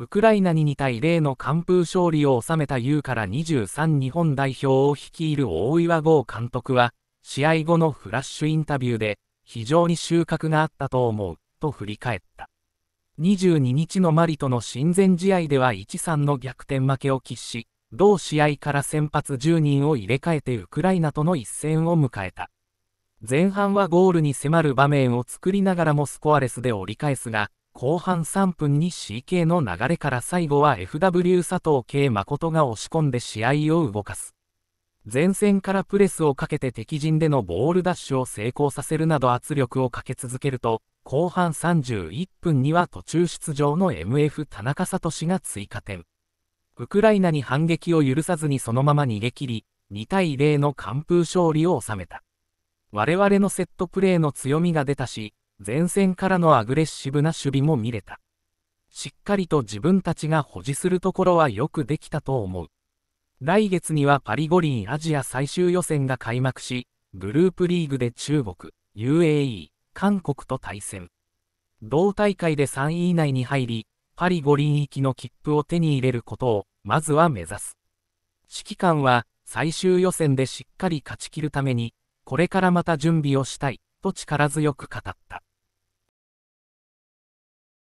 ウクライナに2対0の完封勝利を収めた U から23日本代表を率いる大岩剛監督は、試合後のフラッシュインタビューで、非常に収穫があったと思う、と振り返った。22日のマリとの親善試合では1-3の逆転負けを喫し、同試合から先発10人を入れ替えてウクライナとの一戦を迎えた。前半はゴールに迫る場面を作りながらもスコアレスで折り返すが、後半3分に CK の流れから最後は FW 佐藤慶誠が押し込んで試合を動かす。前線からプレスをかけて敵陣でのボールダッシュを成功させるなど圧力をかけ続けると、後半31分には途中出場の MF 田中聡が追加点。ウクライナに反撃を許さずにそのまま逃げ切り、2対0の完封勝利を収めた。我々のセットプレーの強みが出たし、前線からのアグレッシブな守備も見れた。しっかりと自分たちが保持するところはよくできたと思う。来月にはパリ五輪アジア最終予選が開幕し、グループリーグで中国、UAE、韓国と対戦。同大会で3位以内に入り、パリ五輪行きの切符を手に入れることを、まずは目指す。指揮官は、最終予選でしっかり勝ち切るために、これからまた準備をしたい、と力強く語った。